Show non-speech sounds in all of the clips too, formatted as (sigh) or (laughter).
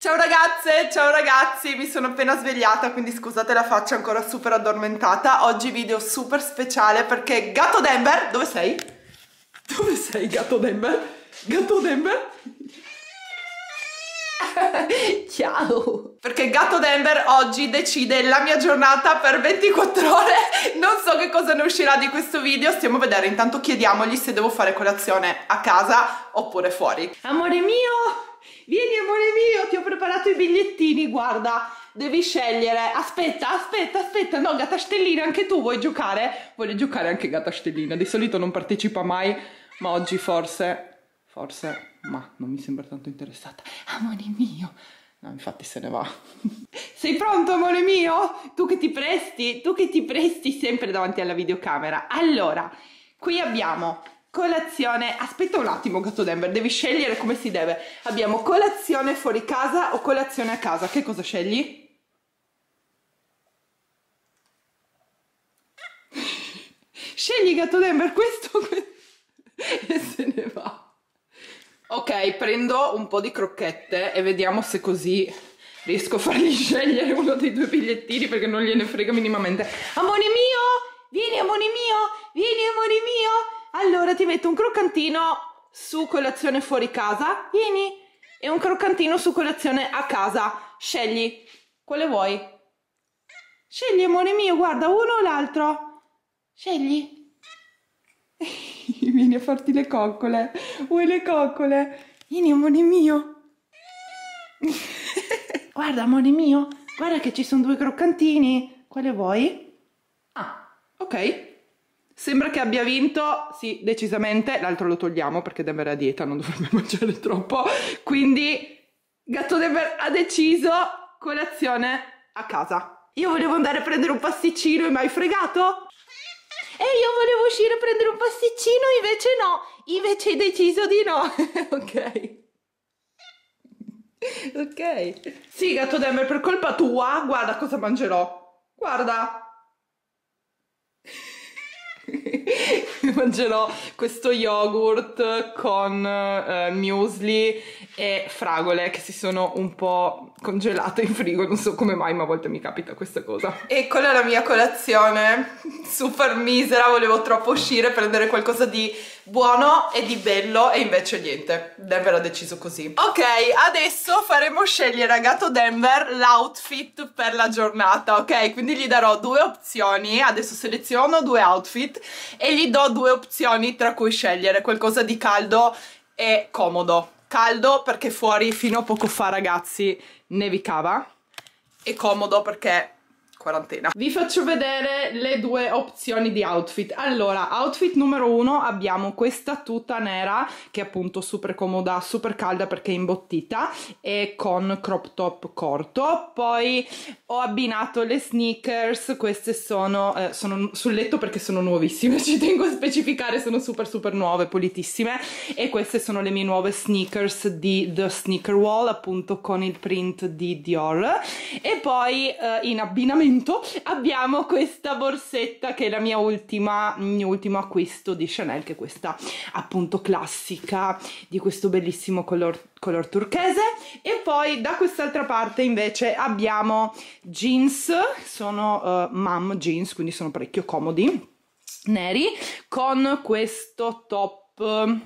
Ciao ragazze, ciao ragazzi, mi sono appena svegliata quindi scusate la faccia ancora super addormentata Oggi video super speciale perché Gatto Denver, dove sei? Dove sei Gatto Denver? Gatto Denver? (laughs) Ciao! Perché Gatto Denver oggi decide la mia giornata per 24 ore Non so che cosa ne uscirà di questo video Stiamo a vedere, intanto chiediamogli se devo fare colazione a casa oppure fuori Amore mio! Vieni amore mio, ti ho preparato i bigliettini, guarda, devi scegliere. Aspetta, aspetta, aspetta, no, Gatta Stellina, anche tu vuoi giocare? Voglio giocare anche Gatta Stellina, di solito non partecipa mai, ma oggi forse, forse, ma non mi sembra tanto interessata. Amore mio, No, infatti se ne va. (laughs) Sei pronto, amore mio? Tu che ti presti, tu che ti presti sempre davanti alla videocamera. Allora, qui abbiamo Colazione, aspetta un attimo Gatto Denver, devi scegliere come si deve. Abbiamo colazione fuori casa o colazione a casa. Che cosa scegli? (laughs) Scegli Gatto Denver, questo (laughs) e se ne va. Ok, prendo un po' di crocchette e vediamo se così riesco a fargli (laughs) scegliere uno dei due bigliettini perché non gliene frega minimamente. Amore mio, vieni amore mio, vieni amore mio. Allora ti metto un croccantino su colazione fuori casa, vieni, e un croccantino su colazione a casa. Scegli, quale vuoi? Scegli, amore mio, guarda, uno o l'altro. Scegli. (laughs) Vieni a farti le coccole. Vuoi le coccole? Vieni, amore mio. (laughs) guarda, amore mio, guarda che ci sono due croccantini. Quale vuoi? Ah, ok. Sembra che abbia vinto, sì, decisamente, l'altro lo togliamo perché Denver è a dieta, non dovrebbe (laughs) mangiare troppo, quindi Gatto Denver ha deciso colazione a casa. Io volevo andare a prendere un pasticcino e mi hai fregato? E io volevo uscire a prendere un pasticcino, invece no, invece hai deciso di no. (laughs) ok. Ok. Sì, Gatto Denver, per colpa tua, guarda cosa mangerò. Guarda. Mangerò questo yogurt con uh, muesli e fragole che si sono un po' congelate in frigo, non so come mai, ma a volte mi capita questa cosa. Eccola la mia colazione, super misera, volevo troppo uscire, prendere qualcosa di buono e di bello e invece niente, Denver ha deciso così. Ok, adesso faremo scegliere a Gatto Denver l'outfit per la giornata, ok? Quindi gli darò due opzioni, adesso seleziono due outfit e gli do due opzioni tra cui scegliere. Qualcosa di caldo e comodo. Caldo perché fuori fino a poco fa ragazzi nevicava. E comodo perché quarantena. Vi faccio vedere le due opzioni di outfit. Allora, outfit numero uno abbiamo questa tuta nera che è appunto super comoda, super calda perché è imbottita e con crop top corto. Poi ho abbinato le sneakers, queste sono, eh, sono sul letto perché sono nuovissime, (laughs) ci tengo a specificare, sono super super nuove, pulitissime e queste sono le mie nuove sneakers di The Sneaker Wall appunto con il print di Dior e poi eh, in abbinamento appunto abbiamo questa borsetta che è la mia ultima, mio ultimo acquisto di Chanel che è questa appunto classica di questo bellissimo color, color turchese. E poi da quest'altra parte invece abbiamo jeans. Sono uh, mom jeans quindi sono parecchio comodi neri con questo top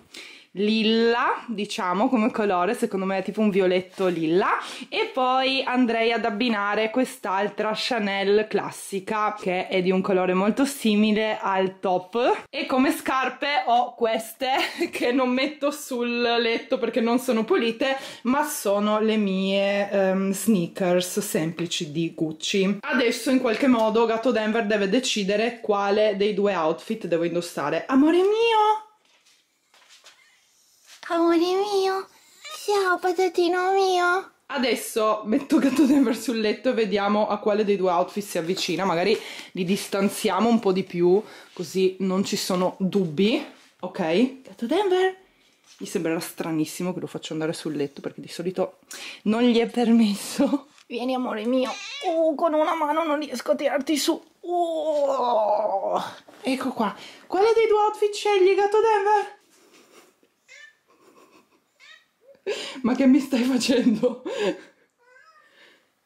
lilla, diciamo, come colore, secondo me è tipo un violetto lilla, e poi andrei ad abbinare quest'altra Chanel classica, che è di un colore molto simile al top, e come scarpe ho queste, (laughs) che non metto sul letto perché non sono pulite, ma sono le mie um, sneakers semplici di Gucci. Adesso in qualche modo Gatto Denver deve decidere quale dei due outfit devo indossare. Amore mio! Amore mio, ciao patatino mio. Adesso metto Gatto Denver sul letto e vediamo a quale dei due outfit si avvicina. Magari li distanziamo un po' di più, così non ci sono dubbi. Ok? Gatto Denver? Gli sembrerà stranissimo che lo faccio andare sul letto perché di solito non gli è permesso. Vieni amore mio. Oh, con una mano non riesco a tirarti su. Oh. Ecco qua. Quale dei due outfit scegli, Gatto Denver? (laughs) Ma che mi stai facendo?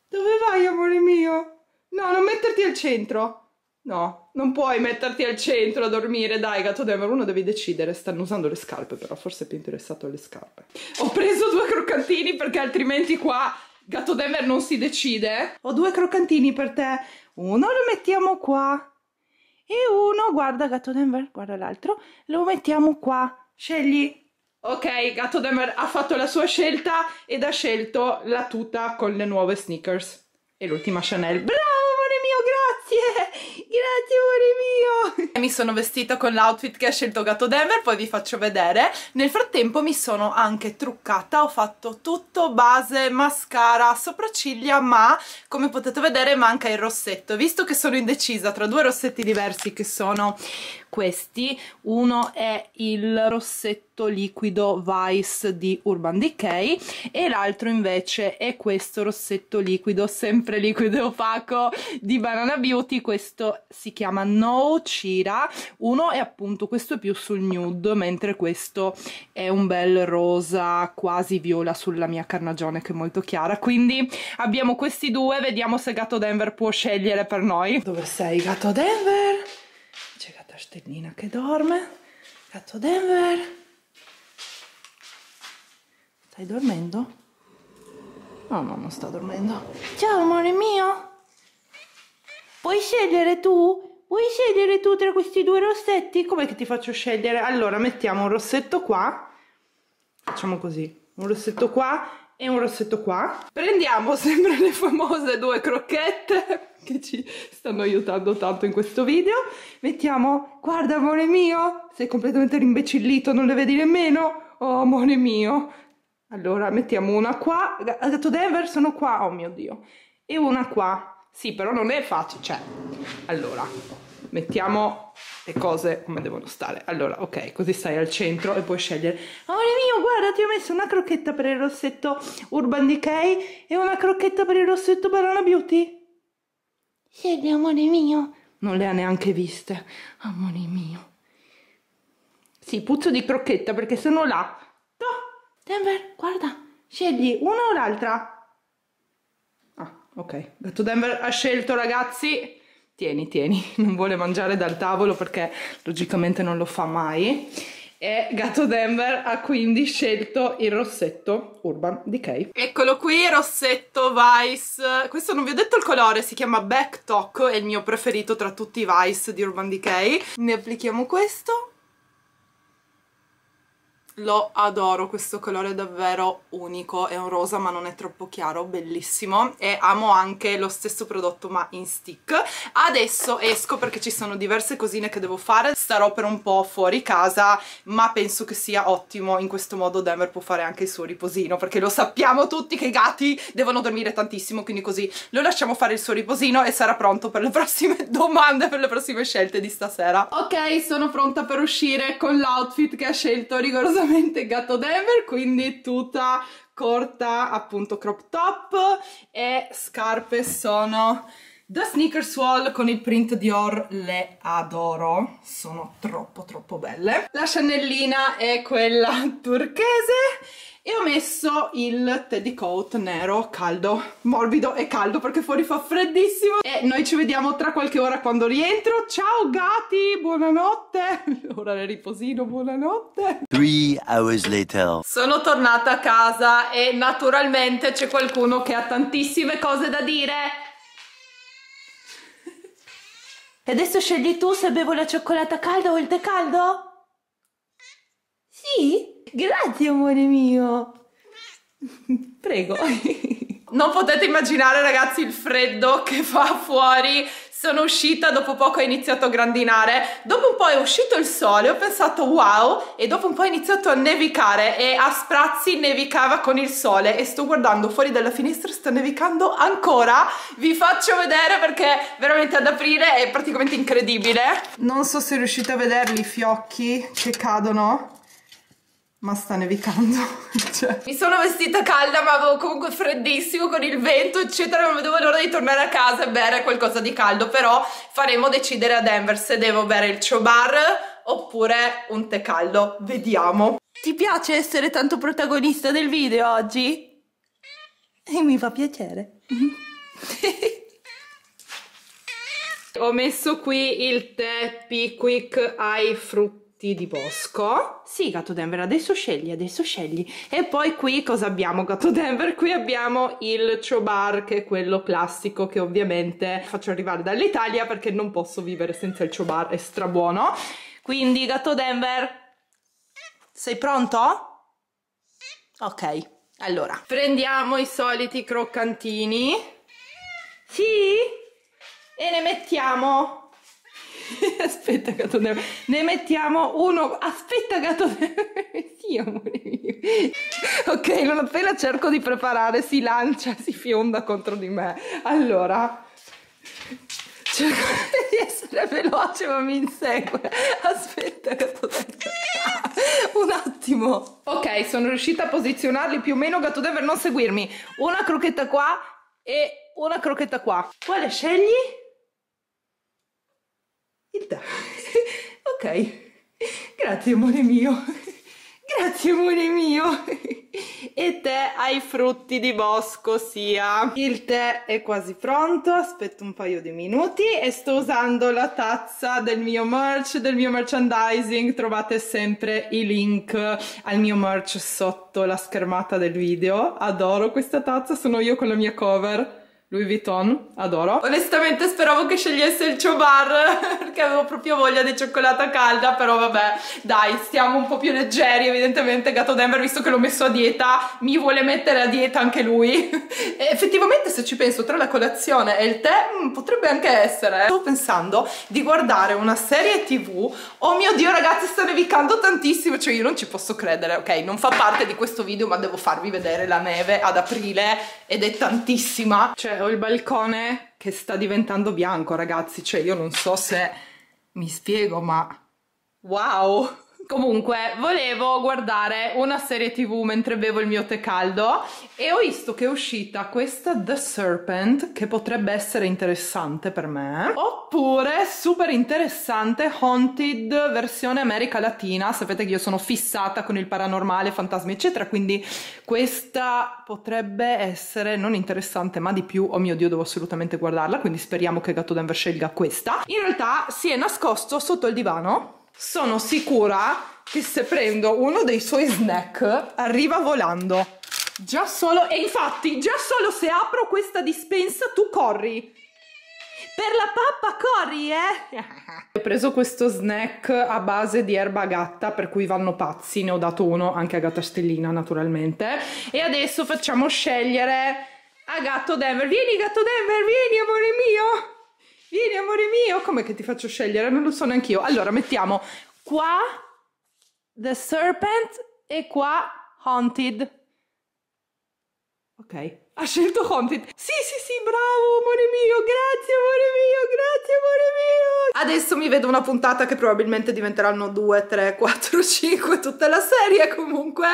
Dove vai, amore mio? No, non metterti al centro. No, non puoi metterti al centro a dormire, dai, gatto Denver, uno devi decidere. Stanno usando le scarpe, però forse è più interessato alle scarpe. Ho preso due croccantini perché altrimenti qua gatto Denver non si decide. Ho due croccantini per te. Uno lo mettiamo qua. E uno, guarda gatto Denver, guarda l'altro, lo mettiamo qua. Scegli. Ok, gatto Denver ha fatto la sua scelta ed ha scelto la tuta con le nuove sneakers. E l'ultima Chanel. Bravo! grazie, grazie amore mio. (laughs) Mi sono vestita con l'outfit che ha scelto Gatto Denver, poi vi faccio vedere. Nel frattempo mi sono anche truccata, ho fatto tutto base, mascara, sopracciglia, ma come potete vedere manca il rossetto. Visto che sono indecisa tra due rossetti diversi che sono questi, uno è il rossetto liquido Vice di Urban Decay e l'altro invece è questo rossetto liquido, sempre liquido e opaco di Banana Beauty, questo si chiama No Cira, uno è appunto questo più sul nude, mentre questo è un bel rosa quasi viola sulla mia carnagione che è molto chiara, quindi abbiamo questi due, vediamo se Gatto Denver può scegliere per noi. Dove sei Gatto Denver? C'è Gatta Stellina che dorme, Gatto Denver. Stai dormendo? No, no, non sta dormendo. Ciao amore mio! Puoi scegliere tu? Vuoi scegliere tu tra questi due rossetti? Come che ti faccio scegliere? Allora, mettiamo un rossetto qua. Facciamo così. Un rossetto qua e un rossetto qua. Prendiamo sempre le famose due crocchette che ci stanno aiutando tanto in questo video. Mettiamo, guarda amore mio, sei completamente rimbecillito, non le vedi nemmeno? Oh amore mio. Allora, mettiamo una qua. Ha detto Denver, sono qua. Oh mio Dio. E una qua. Sì, però non è facile, cioè, allora, mettiamo le cose come devono stare. Allora, ok, così stai al centro e puoi scegliere. Amore mio, guarda, ti ho messo una crocchetta per il rossetto Urban Decay e una crocchetta per il rossetto Banana Beauty. Scegli, amore mio. Non le ha neanche viste, amore mio. Sì, puzzo di crocchetta perché sono là. Denver, guarda, scegli una o l'altra. Ok. Gatto Denver ha scelto ragazzi. Tieni tieni. (laughs) Non vuole mangiare dal tavolo perché logicamente non lo fa mai. E Gatto Denver ha quindi scelto il rossetto Urban Decay. Eccolo qui rossetto Vice. Questo non vi ho detto il colore si chiama Back Talk è il mio preferito tra tutti i Vice di Urban Decay. Ne applichiamo questo lo adoro, questo colore è davvero unico, è un rosa ma non è troppo chiaro, bellissimo e amo anche lo stesso prodotto ma in stick. Adesso esco perché ci sono diverse cosine che devo fare, starò per un po' fuori casa ma penso che sia ottimo, in questo modo Denver può fare anche il suo riposino perché lo sappiamo tutti che i gatti devono dormire tantissimo quindi così lo lasciamo fare il suo riposino e sarà pronto per le prossime (laughs) domande, per le prossime scelte di stasera. Ok, sono pronta per uscire con l'outfit che ha scelto rigorosamente assolutamente gatto Denver, quindi tuta corta, appunto crop top e scarpe sono da Sneakers Wall con il print Dior, le adoro, sono troppo troppo belle. La Chanellina è quella (laughs) turchese e ho messo il teddy coat nero caldo, morbido e caldo perché fuori fa freddissimo e noi ci vediamo tra qualche ora quando rientro. Ciao gatti, buonanotte! (laughs) Ora del riposino, buonanotte! Three hours later. Sono tornata a casa e naturalmente c'è qualcuno che ha tantissime cose da dire. E adesso scegli tu se bevo la cioccolata calda o il tè caldo? Sì? Grazie amore mio. (laughs) Prego. Non potete immaginare ragazzi il freddo che fa fuori sono uscita, dopo poco ho iniziato a grandinare, dopo un po' è uscito il sole, ho pensato wow, e dopo un po' è iniziato a nevicare e a sprazzi nevicava con il sole. E sto guardando fuori dalla finestra, sta nevicando ancora, vi faccio vedere perché veramente ad aprile è praticamente incredibile. Non so se riuscite a vederli i fiocchi che cadono, ma sta nevicando (laughs) cioè. mi sono vestita calda ma avevo comunque freddissimo con il vento eccetera. Non vedevo l'ora di tornare a casa e bere qualcosa di caldo. Però faremo decidere a Denver se devo bere il chobar oppure un tè caldo. Vediamo. Ti piace essere tanto protagonista del video oggi? E mi fa piacere. Ho messo qui il tè Pickwick ai frutti di bosco. Sì, Gatto Denver, adesso scegli, adesso scegli. E poi qui cosa abbiamo, Gatto Denver? Qui abbiamo il Chobar, che è quello classico che ovviamente faccio arrivare dall'Italia perché non posso vivere senza il Chobar, è strabuono. Quindi, Gatto Denver, sei pronto? Ok, allora, prendiamo i soliti croccantini. Sì? e ne mettiamo (laughs) aspetta gatto nero ne mettiamo uno. Aspetta gatto nero (laughs) sì amore mio. Ok non appena cerco di preparare si lancia si fionda contro di me. Allora cerco (laughs) di essere veloce ma mi insegue. Aspetta gatto nero un attimo. Ok sono riuscita a posizionarli più o meno gatto dever non seguirmi. Una crocchetta qua e una crocchetta qua. Quale scegli? Il tè. (laughs) ok, grazie amore mio. (laughs) Grazie amore mio. (laughs) E tè ai frutti di bosco sia. Il tè è quasi pronto, aspetto un paio di minuti e sto usando la tazza del mio merch, del mio merchandising. Trovate sempre i link al mio merch sotto la schermata del video. Adoro questa tazza, sono io con la mia cover Louis Vuitton, adoro. Onestamente speravo che scegliesse il Chobar (laughs) perché avevo proprio voglia di cioccolata calda, però vabbè, dai, stiamo un po' più leggeri, evidentemente Gatto Denver, visto che l'ho messo a dieta, mi vuole mettere a dieta anche lui. (laughs) e effettivamente se ci penso, tra la colazione e il tè, mm, potrebbe anche essere. Stavo pensando di guardare una serie tv, oh mio Dio ragazzi, sta nevicando tantissimo, cioè io non ci posso credere, ok, non fa parte di questo video, ma devo farvi vedere la neve ad aprile ed è tantissima, cioè ho il balcone che sta diventando bianco, ragazzi. Cioè, io non so se mi spiego, ma... Wow! Comunque, volevo guardare una serie tv mentre bevo il mio tè caldo e ho visto che è uscita questa The Serpent, che potrebbe essere interessante per me, oppure super interessante Haunted versione America Latina. Sapete che io sono fissata con il paranormale, fantasmi, eccetera, quindi questa potrebbe essere non interessante, ma di più. Oh mio Dio, devo assolutamente guardarla, quindi speriamo che Gatto Denver scelga questa. In realtà si è nascosto sotto il divano sono sicura che se prendo uno dei suoi snack arriva volando. Già solo, e infatti, già solo se apro questa dispensa tu corri. Per la pappa corri, eh? Ho preso questo snack a base di erba gatta, per cui vanno pazzi, ne ho dato uno anche a Gatta Stellina, naturalmente. E adesso facciamo scegliere a Gatto Denver. Vieni, Gatto Denver, vieni, amore mio! Mio, come che ti faccio scegliere? Non lo so neanche io. Allora, mettiamo qua The Serpent e qua Haunted. Ok. Ha scelto Haunted. Sì, sì, sì, bravo, amore mio, grazie, amore mio, grazie, amore mio. Adesso mi vedo una puntata che probabilmente diventeranno 2, 3, 4, 5, tutta la serie comunque.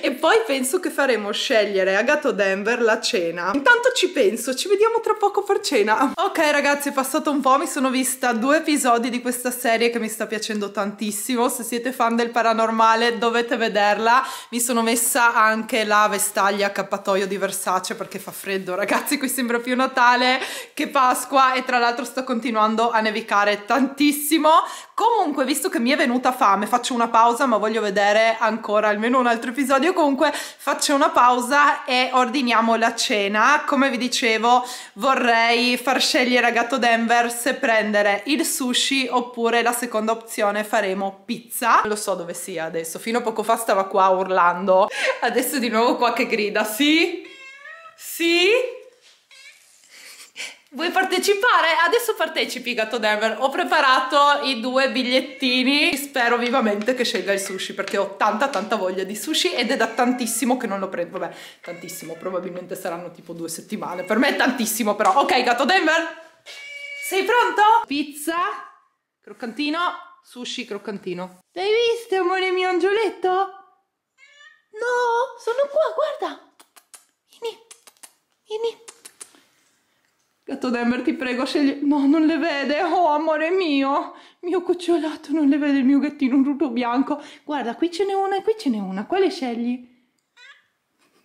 E poi penso che faremo scegliere a Gatto Denver la cena. Intanto ci penso, ci vediamo tra poco per cena. Ok ragazzi, è passato un po', mi sono vista due episodi di questa serie che mi sta piacendo tantissimo. Se siete fan del paranormale dovete vederla. Mi sono messa anche la vestaglia accappatoio di Versace perché fa freddo ragazzi qui sembra più Natale che Pasqua e tra l'altro sta continuando a nevicare tantissimo. Comunque visto che mi è venuta fame faccio una pausa ma voglio vedere ancora almeno un altro episodio. Comunque faccio una pausa e ordiniamo la cena. Come vi dicevo vorrei far scegliere a Gatto Denver se prendere il sushi oppure la seconda opzione faremo pizza. Non lo so dove sia adesso fino a poco fa stava qua urlando. Adesso di nuovo qua che grida sì sì? Vuoi partecipare? Adesso partecipi Gatto Denver. Ho preparato i due bigliettini. Spero vivamente che scelga il sushi perché ho tanta tanta voglia di sushi ed è da tantissimo che non lo prendo. Vabbè, tantissimo, probabilmente saranno tipo due settimane. Per me è tantissimo però. Ok, Gatto Denver? Sei pronto? Pizza, croccantino, sushi, croccantino. L'hai visto, amore mio angioletto? No, sono qua, guarda. Vieni. Vieni. Gatto Denver, ti prego, scegli... No, non le vede. Oh, amore mio. Mio cucciolato, non le vede il mio gattino tutto bianco. Guarda, qui ce n'è una e qui ce n'è una. Quale scegli?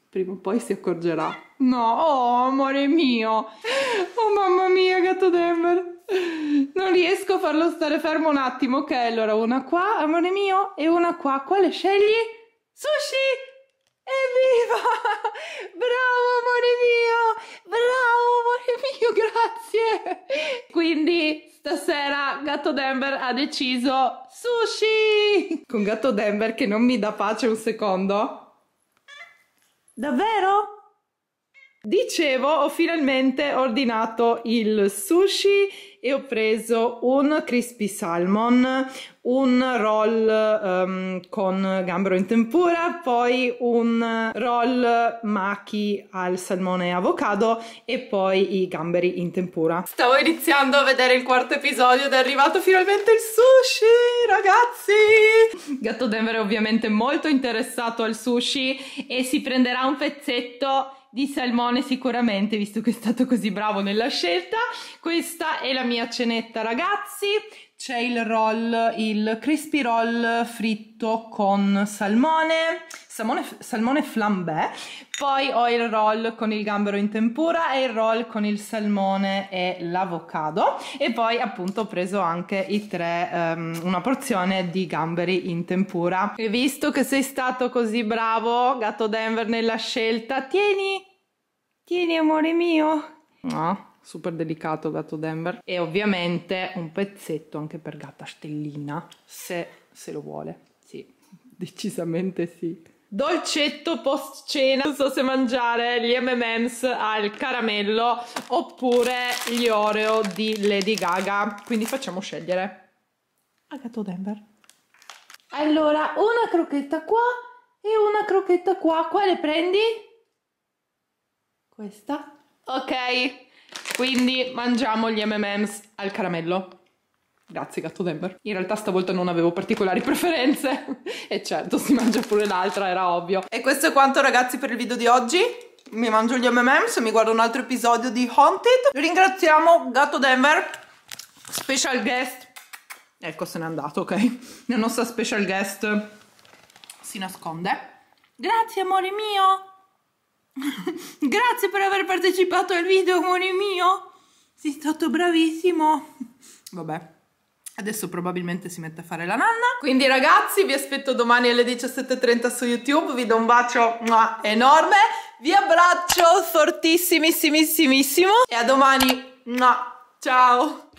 Prima o poi si accorgerà. No, oh amore mio. Oh mamma mia, gatto Denver. Non riesco a farlo stare fermo un attimo. Ok, allora una qua, amore mio, e una qua. Quale scegli? Sushi! Evviva! (laughs) Bravo amore mio! Bravo amore mio, grazie! Quindi stasera Gatto Denver ha deciso sushi! Con Gatto Denver che non mi dà pace un secondo. Davvero? Dicevo, ho finalmente ordinato il sushi e ho preso un crispy salmon, un roll um, con gambero in tempura, poi un roll maki al salmone e avocado e poi i gamberi in tempura. Stavo iniziando a vedere il quarto episodio ed è arrivato finalmente il sushi, ragazzi! Gatto Denver è ovviamente molto interessato al sushi e si prenderà un pezzetto di salmone sicuramente, visto che è stato così bravo nella scelta. Questa è la mia cenetta, ragazzi. C'è il roll, il crispy roll fritto con salmone, salmone, salmone flambé. Poi ho il roll con il gambero in tempura e il roll con il salmone e l'avocado. E poi appunto ho preso anche tre, um, una porzione di gamberi in tempura. E visto che sei stato così bravo, gatto Denver, nella scelta, tieni, tieni amore mio. No, super delicato gatto Denver. E ovviamente un pezzetto anche per gatta stellina, se, se lo vuole. Sì, decisamente sì. Dolcetto post cena, non so se mangiare gli M&M's al caramello oppure gli Oreo di Lady Gaga, quindi facciamo scegliere. Agato Denver. Allora, una crocchetta qua e una crocchetta qua, quale prendi? Questa? Ok, quindi mangiamo gli M&M's al caramello. Grazie gatto Denver. In realtà stavolta non avevo particolari preferenze. (laughs) e certo, si mangia pure l'altra, era ovvio. E questo è quanto ragazzi per il video di oggi. Mi mangio gli M&M's e mi guardo un altro episodio di Haunted. Ringraziamo Gatto Denver, special guest. Ecco, se n'è andato, ok? La nostra special guest si nasconde. Grazie amore mio. (laughs) Grazie per aver partecipato al video, amore mio. Sei stato bravissimo. Vabbè. Adesso probabilmente si mette a fare la nanna. Quindi ragazzi vi aspetto domani alle 17.30 su YouTube. Vi do un bacio enorme. Vi abbraccio fortissimissimissimo. E a domani. Ciao.